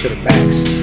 to the max.